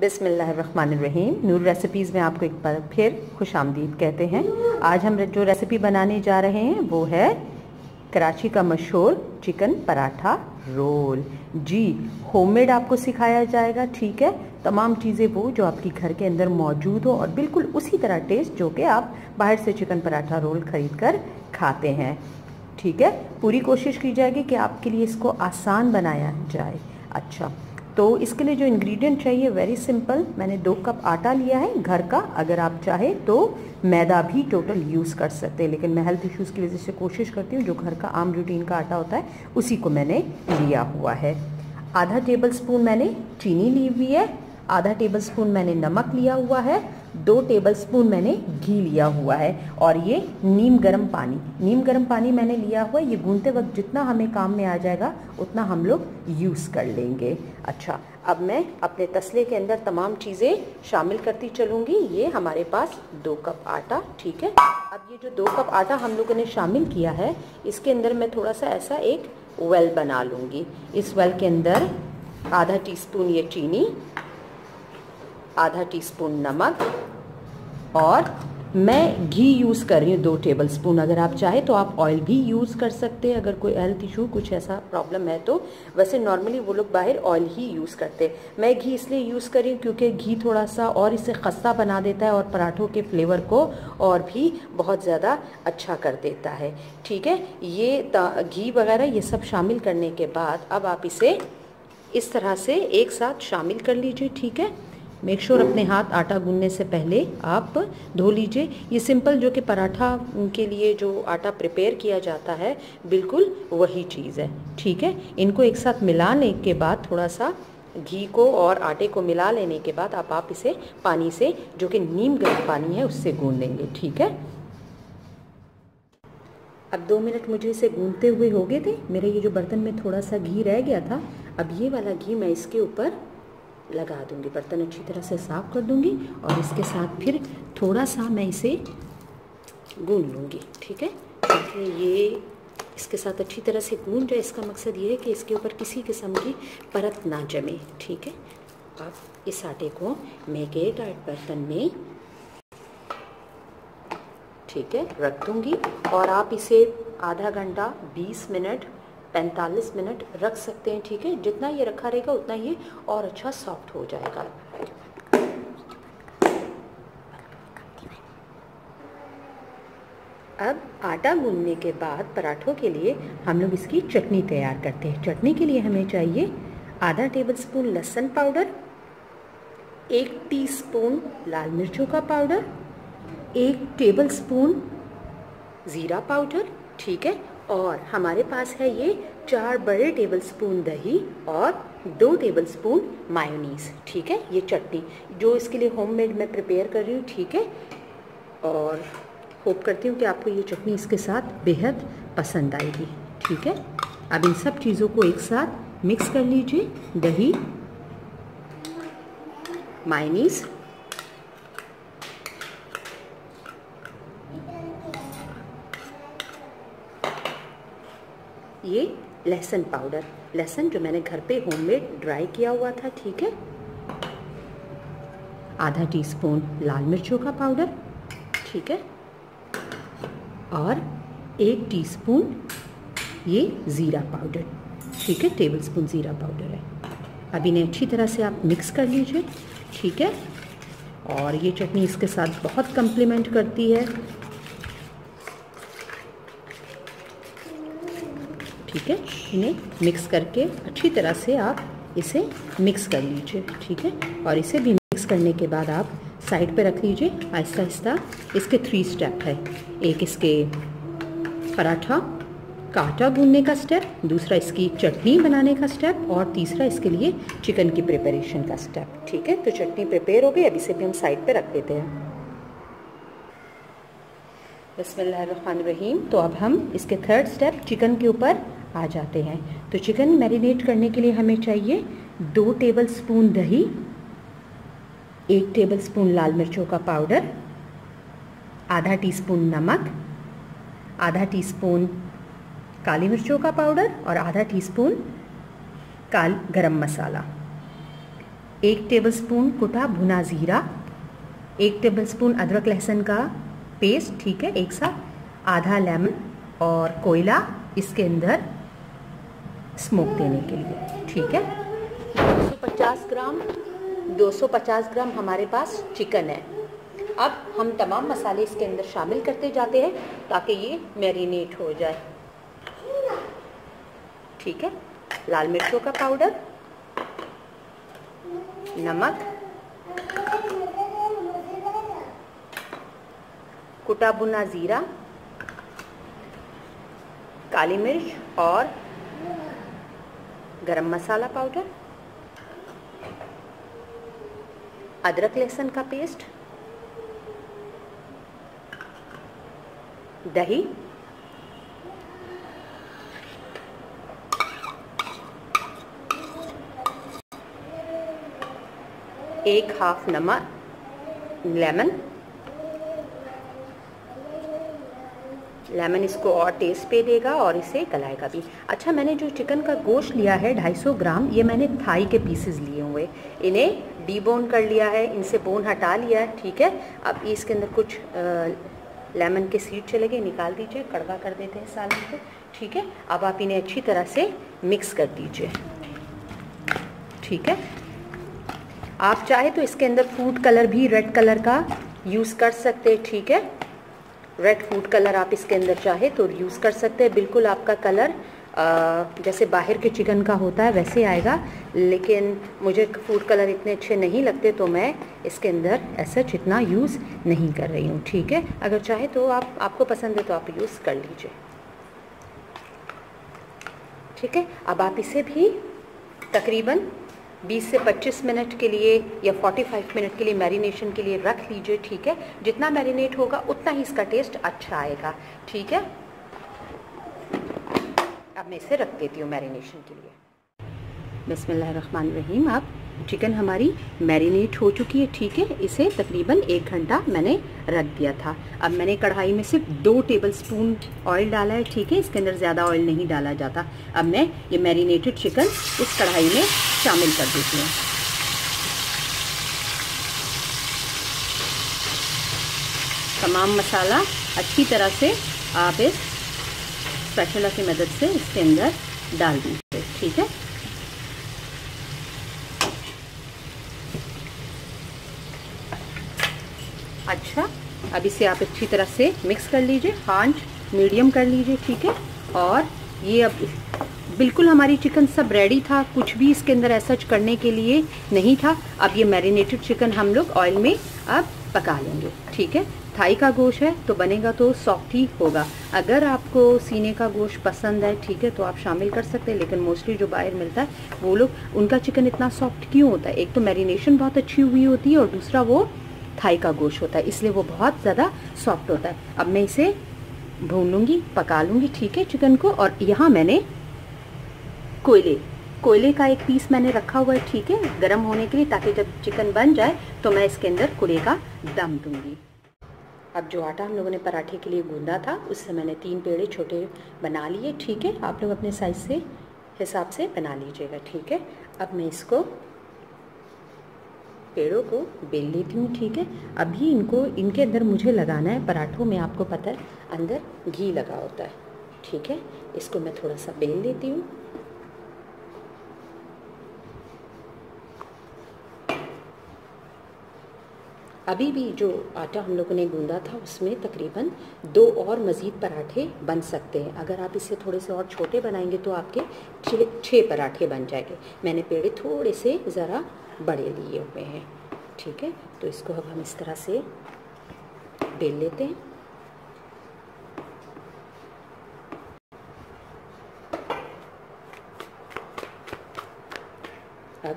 बिसमीम नूर रेसिपीज़ में आपको एक बार फिर खुश आमदीद कहते हैं। आज हम जो रेसिपी बनाने जा रहे हैं, वो है कराची का मशहूर चिकन पराठा रोल। जी होममेड आपको सिखाया जाएगा, ठीक है? तमाम चीज़ें वो जो आपकी घर के अंदर मौजूद हो और बिल्कुल उसी तरह टेस्ट जो कि आप बाहर से चिकन पराठा रोल ख़रीद कर खाते हैं। ठीक है? पूरी कोशिश की जाएगी कि आपके लिए इसको आसान बनाया जाए। अच्छा तो इसके लिए जो इंग्रेडिएंट चाहिए वेरी सिंपल मैंने दो कप आटा लिया है घर का, अगर आप चाहे तो मैदा भी टोटल यूज़ कर सकते हैं, लेकिन मैं हेल्थ इश्यूज़ की वजह से कोशिश करती हूँ, जो घर का आम रूटीन का आटा होता है, उसी को मैंने लिया हुआ है। आधा टेबल स्पून मैंने चीनी ली हुई है, आधा टेबल स्पून मैंने नमक लिया हुआ है दो टेबलस्पून मैंने घी लिया हुआ है और ये नीम गर्म पानी। नीम गर्म पानी मैंने लिया हुआ है, ये गूंदते वक्त जितना हमें काम में आ जाएगा, उतना हम लोग यूज़ कर लेंगे। अच्छा अब मैं अपने तसले के अंदर तमाम चीज़ें शामिल करती चलूँगी। ये हमारे पास दो कप आटा, ठीक है? अब ये जो दो कप आटा हम लोगों ने शामिल किया है, इसके अंदर मैं थोड़ा सा ऐसा एक वेल बना लूँगी। इस वेल के अंदर आधा टीस्पून ये चीनी आधा टीस्पून नमक और मैं घी यूज़ कर रही हूँ दो टेबल स्पून अगर आप चाहे तो आप ऑयल भी यूज़ कर सकते हैं। अगर कोई हेल्थ इशू कुछ ऐसा प्रॉब्लम है तो वैसे नॉर्मली वो लोग बाहर ऑयल ही यूज़ करते हैं। मैं घी इसलिए यूज़ कर रही हूँ क्योंकि घी थोड़ा सा और इसे खस्ता बना देता है और पराठों के फ्लेवर को और भी बहुत ज़्यादा अच्छा कर देता है। ठीक है? ये घी वगैरह ये सब शामिल करने के बाद अब आप इसे इस तरह से एक साथ शामिल कर लीजिए। ठीक है? मेक श्योर sure अपने हाथ आटा गूंदने से पहले आप धो लीजिए। ये सिंपल जो कि पराठा के लिए जो आटा प्रिपेयर किया जाता है, बिल्कुल वही चीज़ है। ठीक है? इनको एक साथ मिलाने के बाद थोड़ा सा घी को और आटे को मिला लेने के बाद आप आप इसे पानी से, जो कि नीम गर्म पानी है, उससे गूंद लेंगे। ठीक है? अब दो मिनट मुझे इसे गूंदते हुए हो गए थे। मेरे ये जो बर्तन में थोड़ा सा घी रह गया था, अब ये वाला घी मैं इसके ऊपर लगा दूँगी, बर्तन अच्छी तरह से साफ़ कर दूँगी और इसके साथ फिर थोड़ा सा मैं इसे गून लूँगी, ठीक है? देखिए ये इसके साथ अच्छी तरह से गूंद जाए, इसका मकसद ये है कि इसके ऊपर किसी किस्म की परत ना जमे, ठीक है? आप इस आटे को मेगे डाइट बर्तन में, ठीक है, रख दूँगी और आप इसे आधा घंटा 20 मिनट पैंतालीस मिनट रख सकते हैं, ठीक है? जितना ये रखा रहेगा, उतना ये और अच्छा सॉफ्ट हो जाएगा। अब आटा गूंदने के बाद पराठों के लिए हम लोग इसकी चटनी तैयार करते हैं। चटनी के लिए हमें चाहिए आधा टेबल स्पून लहसुन पाउडर एक टीस्पून लाल मिर्चों का पाउडर एक टेबल स्पून ज़ीरा पाउडर ठीक है? और हमारे पास है ये चार बड़े टेबल स्पून दही और दो टेबल स्पून मायोनीस ठीक है? ये चटनी, जो इसके लिए होममेड मैं प्रिपेयर कर रही हूँ, ठीक है? और होप करती हूँ कि आपको ये चटनी इसके साथ बेहद पसंद आएगी, ठीक है? अब इन सब चीज़ों को एक साथ मिक्स कर लीजिए, दही मायनीस ये लहसुन पाउडर। लहसुन जो मैंने घर पे होममेड ड्राई किया हुआ था, ठीक है? आधा टीस्पून लाल मिर्चों का पाउडर, ठीक है? और एक टीस्पून ये ज़ीरा पाउडर, ठीक है? टेबल स्पून ज़ीरा पाउडर है। अब इन्हें अच्छी तरह से आप मिक्स कर लीजिए, ठीक है? और ये चटनी इसके साथ बहुत कम्प्लीमेंट करती है। ठीक है? इन्हें मिक्स करके अच्छी तरह से आप इसे मिक्स कर लीजिए, ठीक है? और इसे भी मिक्स करने के बाद आप साइड पे रख लीजिए। आहिस्ता आहिस्ता इसके थ्री स्टेप है। एक इसके पराठा, काटा गूंदने का स्टेप दूसरा इसकी चटनी बनाने का स्टेप और तीसरा इसके लिए चिकन की प्रिपरेशन का स्टेप ठीक है? तो चटनी प्रिपेयर हो गई, अब इसे भी हम साइड पे रख देते हैं। बसमीम तो अब हम इसके थर्ड स्टेप चिकन के ऊपर आ जाते हैं। तो चिकन मैरिनेट करने के लिए हमें चाहिए दो टेबल स्पून दही, एक टेबल स्पून लाल मिर्चों का पाउडर आधा टीस्पून नमक, आधा टीस्पून काली मिर्चों का पाउडर और आधा टीस्पून काल गरम मसाला। एक टेबलस्पून कुटा भुना ज़ीरा, एक टेबलस्पून अदरक लहसुन का पेस्ट ठीक है, एक साथ, आधा लेमन और कोयला इसके अंदर स्मोक देने के लिए, ठीक है? 250 ग्राम 250 ग्राम हमारे पास चिकन है। अब हम तमाम मसाले इसके अंदर शामिल करते जाते हैं ताकि ये मैरिनेट हो जाए। ठीक है? लाल मिर्चों का पाउडर नमक कुटा बुना ज़ीरा काली मिर्च और गरम मसाला पाउडर, अदरक लहसुन का पेस्ट, दही, एक हाफ़ नमक, लेमन लेमन इसको और टेस्ट पे देगा और इसे गलाएगा भी। अच्छा मैंने जो चिकन का गोश्त लिया है 250 ग्राम, ये मैंने थाई के पीसेस लिए हुए। इन्हें डीबोन कर लिया है, इनसे बोन हटा लिया है, ठीक है? अब इसके अंदर कुछ लेमन के सीड चले गए, निकाल दीजिए, कड़वा कर देते हैं सालन को, ठीक है? अब आप इन्हें अच्छी तरह से मिक्स कर दीजिए, ठीक है? आप चाहे तो इसके अंदर फ़ूड कलर भी रेड कलर का यूज़ कर सकते हैं, ठीक है? रेड फ़ूड कलर आप इसके अंदर चाहे तो यूज़ कर सकते हैं। बिल्कुल आपका कलर जैसे बाहर के चिकन का होता है वैसे आएगा। लेकिन मुझे फ़ूड कलर इतने अच्छे नहीं लगते तो मैं इसके अंदर ऐसा इतना यूज़ नहीं कर रही हूँ। ठीक है? अगर चाहे तो आप, आपको पसंद है तो आप यूज़ कर लीजिए। ठीक है? अब आप इसे भी तकरीबन 20 से 25 मिनट के लिए या 45 मिनट के लिए मैरिनेशन के लिए रख लीजिए, ठीक है? जितना मैरिनेट होगा, उतना ही इसका टेस्ट अच्छा आएगा, ठीक है? अब मैं इसे रख देती हूँ मैरिनेशन के लिए। रहीम आप चिकन हमारी मैरिनेट हो चुकी है, ठीक है? इसे तकरीबन एक घंटा मैंने रख दिया था। अब मैंने कढ़ाई में सिर्फ़ दो टेबल स्पून ऑयल डाला है, ठीक है? इसके अंदर ज़्यादा ऑयल नहीं डाला जाता। अब मैं ये मैरिनेटेड चिकन इस कढ़ाई में शामिल कर देती हूँ। तमाम मसाला अच्छी तरह से आप इस स्पेशला की मदद से इसके अंदर डाल दीजिए, ठीक है? अच्छा अब इसे आप अच्छी तरह से मिक्स कर लीजिए, हांच मीडियम कर लीजिए, ठीक है? और ये अब बिल्कुल हमारी चिकन सब रेडी था, कुछ भी इसके अंदर ऐसा करने के लिए नहीं था। अब ये मैरिनेटेड चिकन हम लोग ऑयल में अब पका लेंगे, ठीक है? थाई का गोश्त है तो बनेगा तो सॉफ्ट ही होगा। अगर आपको सीने का गोश्त पसंद है, ठीक है तो आप शामिल कर सकते हैं, लेकिन मोस्टली जो बाहर मिलता है, वो लोग, उनका चिकन इतना सॉफ्ट क्यों होता है? एक तो मैरिनेशन बहुत अच्छी हुई होती है और दूसरा वो थाई का गोश्त होता है, इसलिए वो बहुत ज़्यादा सॉफ्ट होता है। अब मैं इसे भून लूँगी पका लूँगी, ठीक है चिकन को, और यहाँ मैंने कोयले कोयले का एक पीस मैंने रखा हुआ है, ठीक है, गर्म होने के लिए, ताकि जब चिकन बन जाए तो मैं इसके अंदर कोयले का दम दूँगी। अब जो आटा हम लोगों ने पराठे के लिए गूंदा था, उससे मैंने तीन पेड़े छोटे बना लिए, ठीक है, आप लोग अपने साइज़ से, हिसाब से बना लीजिएगा, ठीक है। अब मैं इसको पेड़ों को बेल लेती हूँ, ठीक है? अभी इनको, इनके अंदर मुझे लगाना है पराठों, में आपको पता है, अंदर घी लगा होता है, ठीक है? इसको मैं थोड़ा सा बेल लेती हूँ। अभी भी जो आटा हम लोगों ने गूंदा था, उसमें तकरीबन दो और मज़ीद पराठे बन सकते हैं। अगर आप इसे थोड़े से और छोटे बनाएँगे तो आपके छः पराठे बन जाएँगे। मैंने पेड़े थोड़े से ज़रा बड़े लिए हुए हैं। ठीक है? तो इसको अब हम इस तरह से बेल लेते हैं। अब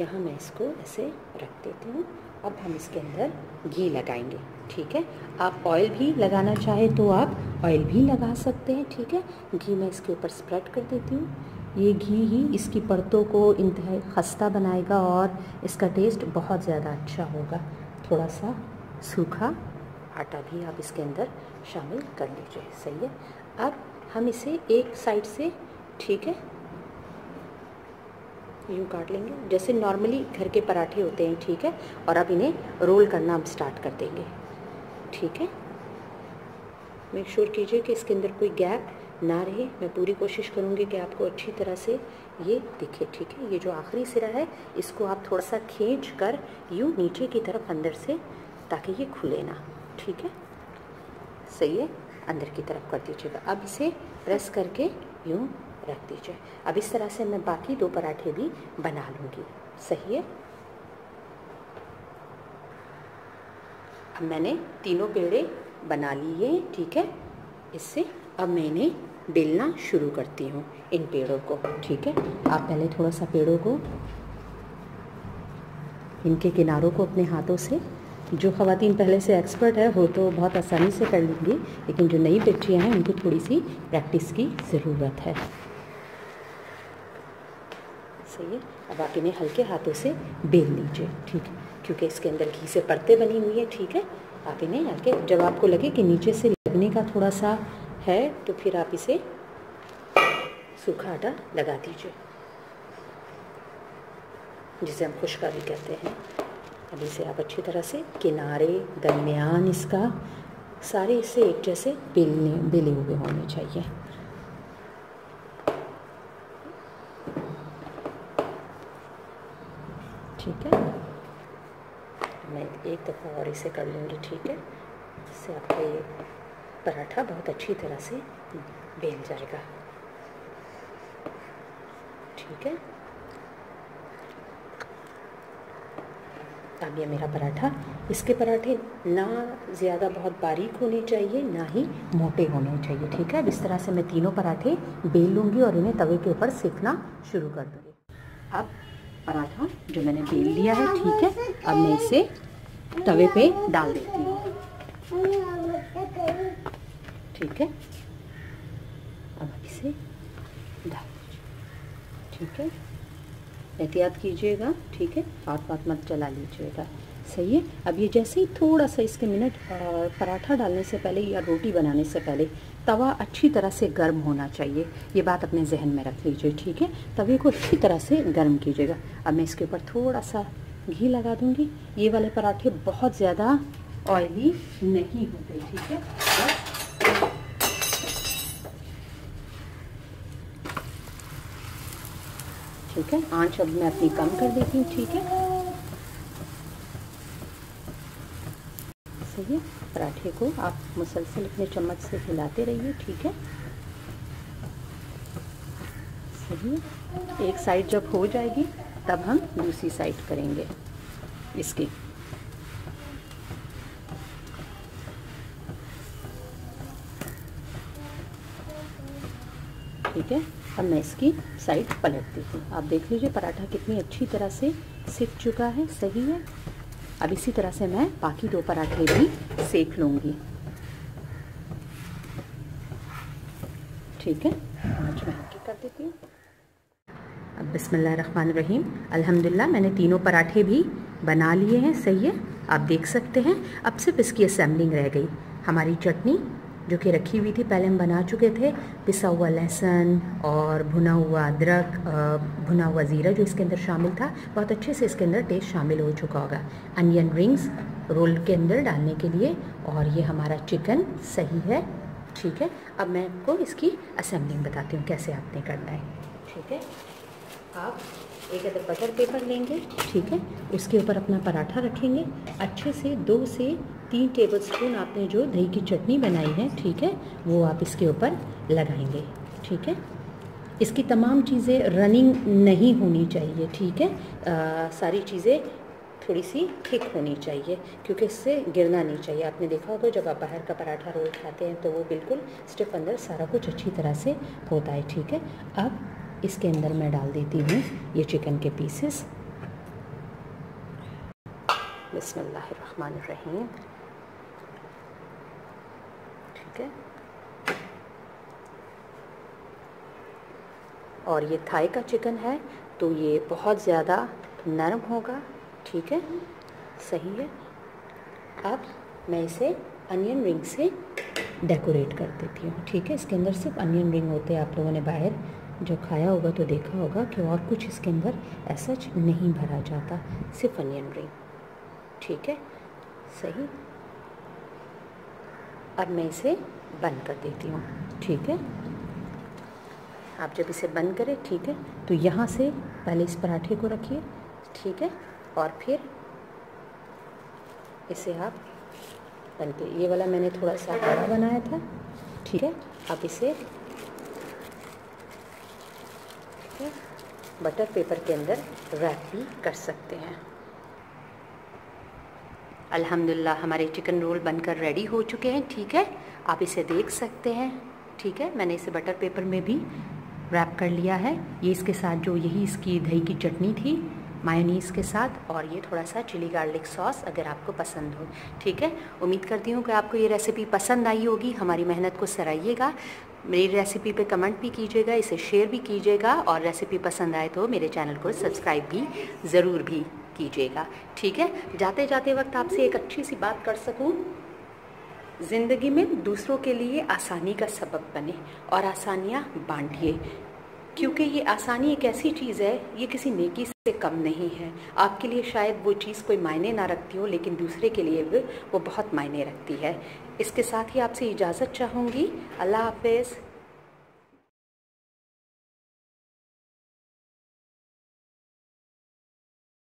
यहाँ मैं इसको ऐसे रख देती हूँ। अब हम इसके अंदर घी लगाएँगे। ठीक है? आप ऑयल भी लगाना चाहे तो आप ऑयल भी लगा सकते हैं। ठीक है? घी मैं इसके ऊपर स्प्रेड कर देती हूँ। ये घी ही इसकी परतों को इंतहा, खस्ता बनाएगा और इसका टेस्ट बहुत ज़्यादा अच्छा होगा। थोड़ा सा सूखा आटा भी आप इसके अंदर शामिल कर लीजिए। सही है? अब हम इसे एक साइड से, ठीक है? यूँ काट लेंगे। जैसे नॉर्मली घर के पराठे होते हैं, ठीक है? और अब इन्हें रोल करना हम स्टार्ट कर देंगे। ठीक है? मेक श्योर कीजिए कि इसके अंदर कोई गैप ना रहे। मैं पूरी कोशिश करूँगी कि आपको अच्छी तरह से ये दिखे, ठीक है? ये जो आखिरी सिरा है, इसको आप थोड़ा सा खींच कर यूँ नीचे की तरफ़ अंदर से, ताकि ये खुले ना, ठीक है? सही है? अंदर की तरफ़ कर दीजिएगा। अब इसे प्रेस करके यूँ रख दीजिए। अब इस तरह से मैं बाकी दो पराठे भी बना लूँगी। सही है? अब मैंने तीनों पेड़े बना लिए, ठीक है? इससे अब मैंने बेलना शुरू करती हूँ इन पेड़ों को, ठीक है? आप पहले थोड़ा सा पेड़ों को, इनके किनारों को अपने हाथों से, जो खातन पहले से एक्सपर्ट है, वो तो बहुत आसानी से कर लेंगी, लेकिन जो नई बच्चियाँ हैं, उनको थोड़ी सी प्रैक्टिस की ज़रूरत है। सही है? अब आप इन्हें हल्के हाथों से बेल लीजिए, ठीक है? क्योंकि इसके अंदर घी से परतें बनी हुई है, ठीक है? आप इन्हें हल्के, जब आपको लगे कि नीचे से लगने का थोड़ा सा है तो फिर आप इसे सूखा आटा लगा दीजिए। जिसे हम खुशका भी कहते हैं। अब इसे आप अच्छी तरह से किनारे, दरमियान इसका सारे इसे एक जैसे बेलने, बेले हुए होने चाहिए। ठीक है? मैं एक दफ़ा और इसे कर लूँगी, ठीक है? जिससे आपका ये पराठा बहुत अच्छी तरह से बेल जाएगा। ठीक है? अब ये मेरा पराठा। इसके पराठे ना ज़्यादा बहुत बारीक होने चाहिए, ना ही मोटे होने चाहिए। ठीक है? अब इस तरह से मैं तीनों पराठे बेल लूँगी और इन्हें तवे के ऊपर सेकना शुरू कर दूँगी। अब पराठा जो मैंने बेल लिया है, ठीक है? अब मैं इसे तवे पे डाल देती हूँ। ठीक है? अब आप इसे डाल दीजिए। ठीक है? एहतियात कीजिएगा, ठीक है? हाथ पात मत चला लीजिएगा। सही है? अब ये जैसे ही थोड़ा सा इसके मिनट पराठा डालने से पहले या रोटी बनाने से पहले, तवा अच्छी तरह से गर्म होना चाहिए। ये बात अपने जहन में रख लीजिए, ठीक है? तवे को अच्छी तरह से गर्म कीजिएगा। अब मैं इसके ऊपर थोड़ा सा घी लगा दूँगी। ये वाले पराठे बहुत ज़्यादा ऑयली नहीं होते, ठीक है? ठीक है? आँच अब मैं अपनी कम कर देती हूँ, ठीक है? सही है? पराठे को आप मुसलसल अपने चम्मच से हिलाते रहिए, ठीक है? सही है? एक साइड जब हो जाएगी, तब हम दूसरी साइड करेंगे इसकी। ठीक है? अब मैं इसकी साइड पलट देती हूँ। आप देख लीजिए, पराठा कितनी अच्छी तरह से सिक चुका है। सही है? अब इसी तरह से मैं बाकी दो पराठे भी सेक लूँगी। ठीक है? आज मैं हल्की कर देती हूँ। अब बिसमीम अल्हम्दुलिल्लाह, मैंने तीनों पराठे भी बना लिए हैं। सही है? आप देख सकते हैं। अब सिर्फ़ इसकी असेंबलिंग रह गई। हमारी चटनी जो कि रखी हुई थी, पहले हम बना चुके थे। पिसा हुआ लहसुन और भुना हुआ अदरक भुना हुआ ज़ीरा जो इसके अंदर शामिल था, बहुत अच्छे से इसके अंदर टेस्ट शामिल हो चुका होगा। अनियन रिंग्स रोल के अंदर डालने के लिए और ये हमारा चिकन सही है, ठीक है? अब मैं आपको इसकी असेंबलिंग बताती हूँ, कैसे आपने करना है, ठीक है? आप एक अदर बटर पेपर लेंगे, ठीक है? उसके ऊपर अपना पराठा रखेंगे, अच्छे से दो से तीन टेबल स्पून आपने जो दही की चटनी बनाई है ठीक है वो आप इसके ऊपर लगाएँगे ठीक है? इसकी तमाम चीज़ें रनिंग नहीं होनी चाहिए ठीक है? आ, सारी चीज़ें थोड़ी सी थिक होनी चाहिए क्योंकि इससे गिरना नहीं चाहिए। आपने देखा होगा जब आप बाहर का पराठा रोल खाते हैं तो वो बिल्कुल स्टिफ अंदर सारा कुछ अच्छी तरह से होता है ठीक है? अब इसके अंदर मैं डाल देती हूँ ये चिकन के पीसेस बिस्मिल्लाहिर्रहमानिर्रहीम। है और ये थाई का चिकन है तो ये बहुत ज़्यादा नरम होगा, ठीक है? सही है। अब मैं इसे अनियन रिंग से डेकोरेट कर देती हूँ, ठीक है? इसके अंदर सिर्फ़ अनियन रिंग होते हैं, आप लोगों ने बाहर जो खाया होगा तो देखा होगा कि और कुछ इसके अंदर ऐसा नहीं भरा जाता, सिर्फ़ अनियन रिंग, ठीक है? सही? अब मैं इसे बंद कर देती हूँ। ठीक है? आप जब इसे बंद करें, ठीक है? तो यहाँ से पहले इस पराठे को रखिए, ठीक है? और फिर इसे आप बन के ये वाला मैंने थोड़ा सा बड़ा बनाया था, ठीक है? आप इसे बटर पेपर के अंदर रैप भी कर सकते हैं। अल्हम्दुलिल्लाह, हमारे चिकन रोल बनकर रेडी हो चुके हैं, ठीक है? आप इसे देख सकते हैं, ठीक है? मैंने इसे बटर पेपर में भी रैप कर लिया है। ये इसके साथ जो यही इसकी दही की चटनी थी मायोनीज़ के साथ, और ये थोड़ा सा चिली गार्लिक सॉस अगर आपको पसंद हो, ठीक है? उम्मीद करती हूँ कि आपको ये रेसिपी पसंद आई होगी। हमारी मेहनत को सराइएगा मेरी रेसिपी पे कमेंट भी कीजिएगा, इसे शेयर भी कीजिएगा, और रेसिपी पसंद आए तो मेरे चैनल को सब्सक्राइब भी ज़रूर भी। कीजिएगा। ठीक है? जाते जाते वक्त आपसे एक अच्छी सी बात कर सकूँ? ज़िंदगी में दूसरों के लिए आसानी का सबब बने और आसानियाँ बांटिए। क्योंकि ये आसानी एक ऐसी चीज़ है, ये किसी नेकी से कम नहीं है। आपके लिए शायद वो चीज़ कोई मायने ना रखती हो, लेकिन दूसरे के लिए वो बहुत मायने रखती है। इसके साथ ही आपसे इजाज़त चाहूँगी। अल्लाह हाफिज़।